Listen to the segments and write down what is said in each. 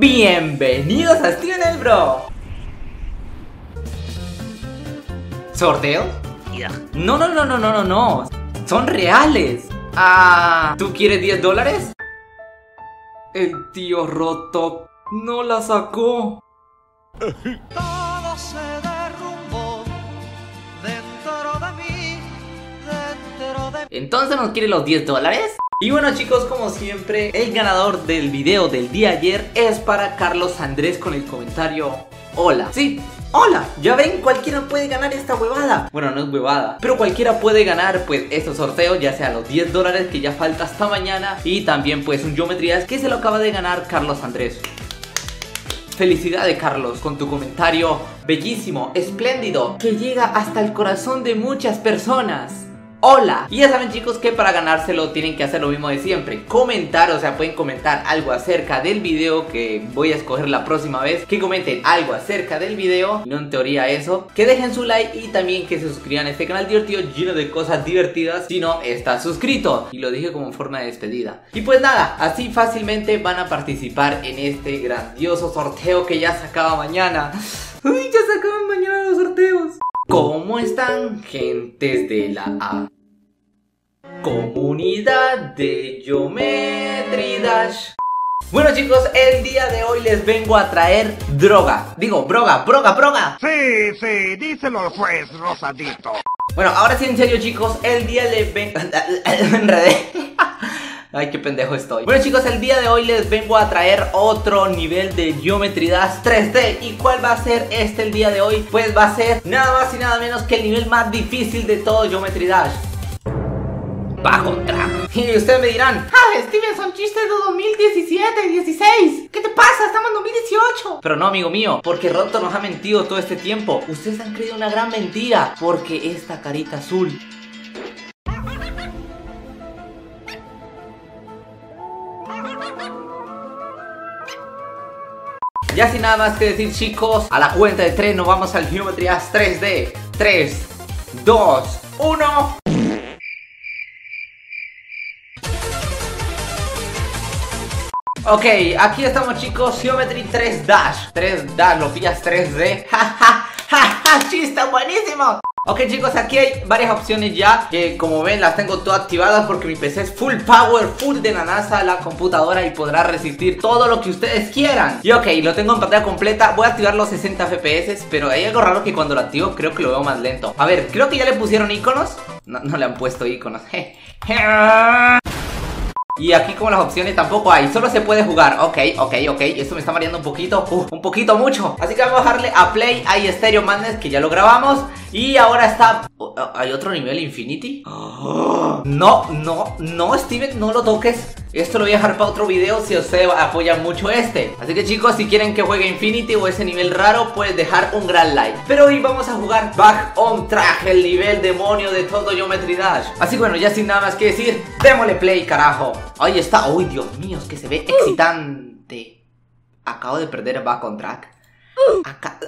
Bienvenidos a Steven el Bro. ¿Sorteo? No, no, no, no, no, no, no. Son reales. Ah, ¿tú quieres 10 dólares? El tío roto no la sacó. Todo se derrumbó dentro de mí, dentro de mí. Entonces nos quiere los 10 dólares. Y bueno chicos, como siempre, el ganador del video del día ayer es para Carlos Andrés con el comentario Hola. Sí, Hola, ya ven, cualquiera puede ganar esta huevada. Bueno, no es huevada, pero cualquiera puede ganar pues estos sorteos Ya sea los 10 dólares que ya falta hasta mañana Y también pues un geometrías que se lo acaba de ganar Carlos Andrés. Felicidades Carlos con tu comentario bellísimo, espléndido Que llega hasta el corazón de muchas personas Hola. Y ya saben chicos que para ganárselo tienen que hacer lo mismo de siempre. Comentar, o sea pueden comentar algo acerca del video que voy a escoger la próxima vez. Que comenten algo acerca del video, no en teoría eso. Que dejen su like y también que se suscriban a este canal divertido lleno de cosas divertidas. Si no estás suscrito. Y lo dije como forma de despedida. Y pues nada, así fácilmente van a participar en este grandioso sorteo que ya se acaba mañana. Uy, ya se acaban mañana los sorteos ¿Cómo están gentes de la A? Comunidad de Geometry Dash. Bueno chicos, el día de hoy les vengo a traer droga. Digo, broga, broga, broga. Sí, sí, díselo juez, Rosadito. Bueno, ahora sí en serio chicos, el día les vengo... enredé. Ay, qué pendejo estoy. Bueno chicos, el día de hoy les vengo a traer otro nivel de Geometry Dash 3D. ¿Y cuál va a ser este el día de hoy? Pues va a ser nada más y nada menos que el nivel más difícil de todo Geometry Dash. Bajo track. Y ustedes me dirán, ah, Steven, son chistes de 2017, 16. ¿Qué te pasa? Estamos en 2018. Pero no, amigo mío, porque Roto nos ha mentido todo este tiempo. Ustedes han creído una gran mentira. Porque esta carita azul Ya sin nada más que decir chicos, a la cuenta de 3 nos vamos al Geometry Dash 3D 3, 2, 1 Ok, aquí estamos chicos, Geometry 3 Dash. 3 Dash, lo pillas 3D Ja, ja, ja, ja, chiste buenísimo Ok chicos, aquí hay varias opciones ya Que como ven las tengo todas activadas Porque mi PC es full power, full de la NASA La computadora y podrá resistir todo lo que ustedes quieran. Y ok, lo tengo en pantalla completa Voy a activar los 60 FPS Pero hay algo raro que cuando lo activo creo que lo veo más lento. A ver, creo que ya le pusieron iconos. No, no le han puesto iconos Y aquí como las opciones tampoco hay Solo se puede jugar, ok, ok, ok Esto me está mareando un poquito, un poquito mucho. Así que vamos a darle a play Hay Stereo Madness que ya lo grabamos Y ahora está... ¿Hay otro nivel Infinity? No, no, no Steven, no lo toques. Esto lo voy a dejar para otro video si ustedes apoyan mucho este. Así que chicos, si quieren que juegue Infinity o ese nivel raro Puedes dejar un gran like. Pero hoy vamos a jugar Back on Track El nivel demonio de todo Geometry Dash. Así que bueno, ya sin nada más que decir Démosle play, carajo. Ahí está, uy Dios mío, es que se ve excitante. Acabo de perder Back on Track.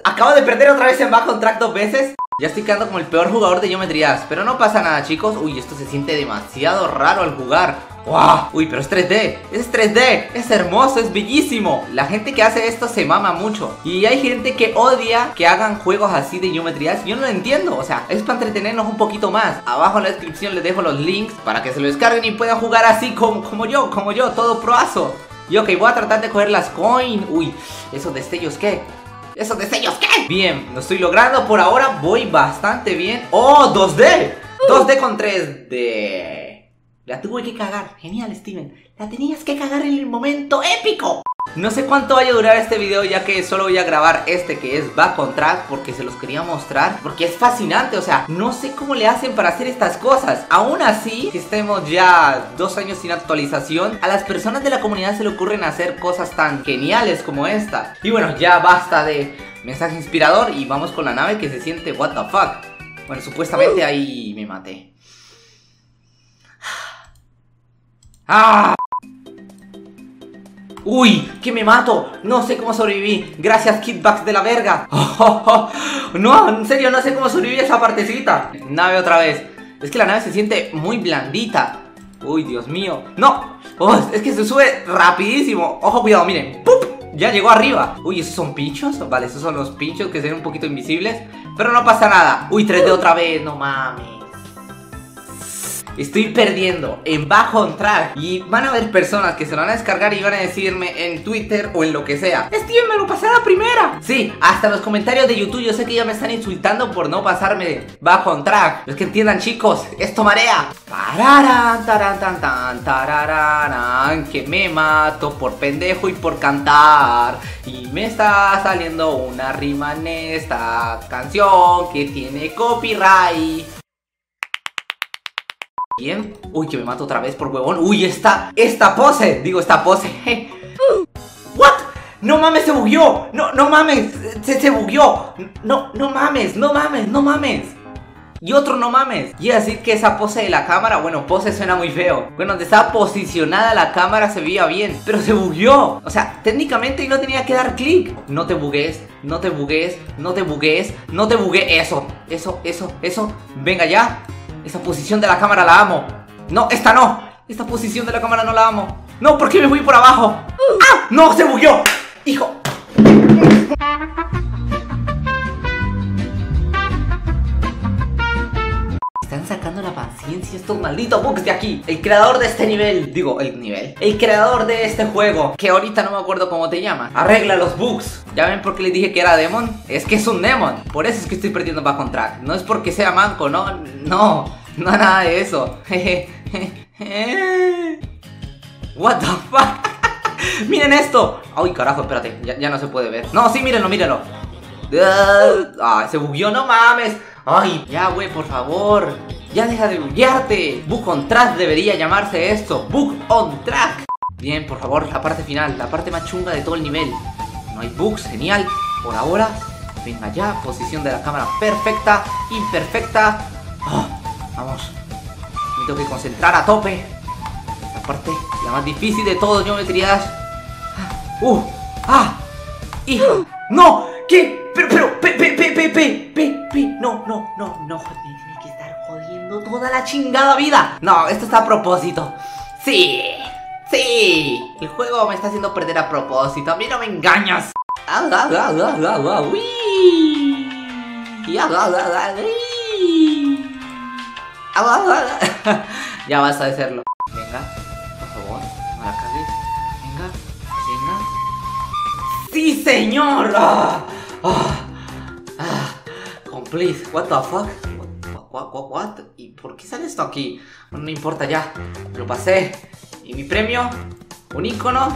Acabo de perder otra vez en Back on Track dos veces ya estoy quedando como el peor jugador de geometrías Pero no pasa nada chicos. Uy, esto se siente demasiado raro al jugar. ¡Wow! Uy, pero es 3D Es 3D Es hermoso, es bellísimo. La gente que hace esto se mama mucho. Y hay gente que odia que hagan juegos así de geometrías Yo no lo entiendo O sea, es para entretenernos un poquito más. Abajo en la descripción les dejo los links Para que se lo descarguen y puedan jugar así como, como yo Como yo, todo proazo. Y ok, voy a tratar de coger las coins Uy, esos destellos, ¿qué? ¿Esos destellos qué? Bien, lo estoy logrando. Por ahora Voy bastante bien. ¡Oh, 2D! 2D con 3D La tuve que cagar. Genial, Steven. La tenías que cagar en el momento épico no sé cuánto vaya a durar este video ya que solo voy a grabar este que es Back on Track porque se los quería mostrar Porque es fascinante, o sea, no sé cómo le hacen para hacer estas cosas. Aún así, que estemos ya dos años sin actualización A las personas de la comunidad se le ocurren hacer cosas tan geniales como esta. Y bueno, ya basta de mensaje inspirador y vamos con la nave que se siente what the fuck. Bueno, supuestamente ahí me maté. ¡Ah! Uy, que me mato, no sé cómo sobreviví Gracias Kidbugs de la verga No, en serio, no sé cómo sobreviví esa partecita Nave otra vez Es que la nave se siente muy blandita Uy, Dios mío No, oh, es que se sube rapidísimo Ojo, cuidado, miren ¡Pup! ya llegó arriba. Uy, ¿esos son pinchos? Vale, esos son los pinchos que se ven un poquito invisibles. Pero no pasa nada. Uy, 3D otra vez, no mames. Estoy perdiendo en bajo on track y van a haber personas que se lo van a descargar y van a decirme en Twitter o en lo que sea. Steven, me lo pasé a la primera. Sí, hasta los comentarios de YouTube yo sé que ya me están insultando por no pasarme bajo on track Es que entiendan chicos, esto marea. Tararán, tarán, tan, tan, tararán, Que me mato por pendejo y por cantar. Y me está saliendo una rima en esta canción que tiene copyright Uy, que me mato otra vez por huevón. Uy, esta, esta pose. Digo, esta pose. What? No mames, se bugueó. No, no mames. Se, se bugueó. No, no mames, no mames, no mames. Y otro no mames. Y decir que esa pose de la cámara, bueno, pose suena muy feo. Bueno, donde estaba posicionada la cámara se veía bien, pero se bugueó. O sea, técnicamente no tenía que dar clic. No te bugues, no te bugues, no te bugues, no te bugues. Eso, eso, eso, eso. Venga ya. Esa posición de la cámara la amo. No, esta no. Esta posición de la cámara no la amo. No, ¿por qué me fui por abajo? ¡Ah! ¡No! ¡Se bugueó! ¡Hijo! La paciencia estos malditos bugs de aquí. El creador de este nivel, digo, el nivel. El creador de este juego, que ahorita no me acuerdo cómo te llamas. Arregla los bugs. ¿Ya ven por qué les dije que era Demon? Es que es un Demon. Por eso es que estoy perdiendo back on track. No es porque sea manco, no, no. No nada de eso. What the fuck? Miren esto. Ay, carajo, espérate. Ya, ya, no se puede ver. No, sí, mírenlo, mírenlo. Ah, se bugueó, no mames. Ay, ya, güey, por favor. Ya deja de buguearte. Bug on track debería llamarse esto. Bug on track. Bien, por favor, la parte final, la parte más chunga de todo el nivel. No hay bugs, genial. Por ahora, venga ya, posición de la cámara perfecta, imperfecta. Ah, vamos, me tengo que concentrar a tope. La parte, la más difícil de todo, Geometry Dash. ¡Uh! ¡Ah! ¡Hijo! ¡No! ¿Qué? Pero, pero, pe, pe, pe, pe, pe, pe, pe. No, no, no, no, jodiendo toda la chingada vida. No, esto está a propósito. Sí, sí. El juego me está haciendo perder a propósito. A mí no me engañas. Ya basta de hacerlo. Venga, por favor, no la cagues. Venga, venga. ¡Sí, señor! ¡Ah! ¡Ah! ¡Ah! Complete. What the fuck? What, what, what? ¿Y por qué sale esto aquí? Bueno, no importa ya. Lo pasé. ¿Y mi premio? ¿Un icono?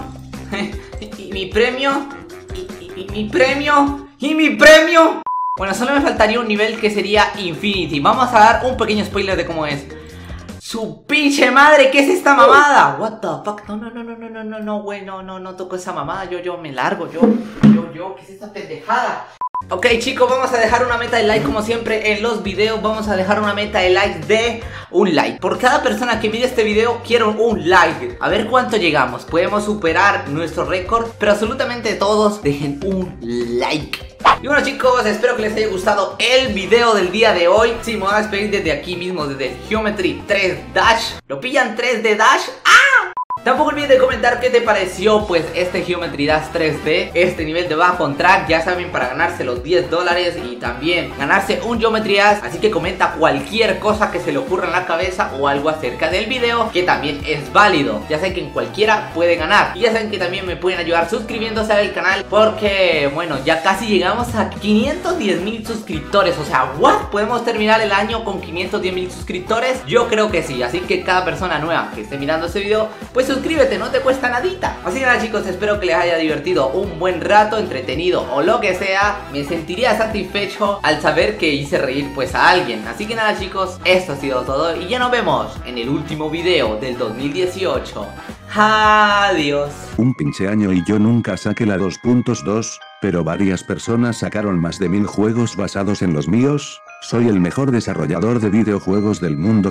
¿Y mi premio? ¿Y, mi premio? ¿Y mi premio? Bueno, solo me faltaría un nivel que sería Infinity. Vamos a dar un pequeño spoiler de cómo es. ¡Su pinche madre! ¿Qué es esta mamada? What the fuck? No, no, no, no, no, no, no, güey, no, no, no toco esa mamada. Yo, yo, me largo, yo, yo, yo, ¿qué es esta pendejada? Ok chicos, vamos a dejar una meta de like como siempre en los videos. Vamos a dejar una meta de like de un like. Por cada persona que mire este video quiero un like. A ver cuánto llegamos. Podemos superar nuestro récord Pero absolutamente todos dejen un like. Y bueno chicos, espero que les haya gustado el video del día de hoy. Sí, me voy a despedir desde aquí mismo, desde el Geometry 3 Dash. ¿Lo pillan 3D Dash? ¡Ah! Tampoco olvides de comentar qué te pareció pues este Geometry Dash 3D Este nivel de bajo on track, ya saben, para ganarse los 10 dólares Y también ganarse un Geometry Dash. Así que comenta cualquier cosa que se le ocurra en la cabeza O algo acerca del video Que también es válido. Ya saben que en cualquiera puede ganar. Y ya saben que también me pueden ayudar suscribiéndose al canal Porque, bueno, ya casi llegamos a 510 mil suscriptores. O sea, ¿what? ¿Podemos terminar el año con 510 mil suscriptores? Yo creo que sí, así que cada persona nueva que esté mirando este video Pues suscríbete, no te cuesta nadita. Así que nada chicos, espero que les haya divertido un buen rato, entretenido o lo que sea. Me sentiría satisfecho al saber que hice reír pues a alguien. Así que nada chicos, esto ha sido todo y ya nos vemos en el último video del 2018. Adiós. Un pinche año y yo nunca saqué la 2.2, pero varias personas sacaron más de mil juegos basados en los míos. Soy el mejor desarrollador de videojuegos del mundo.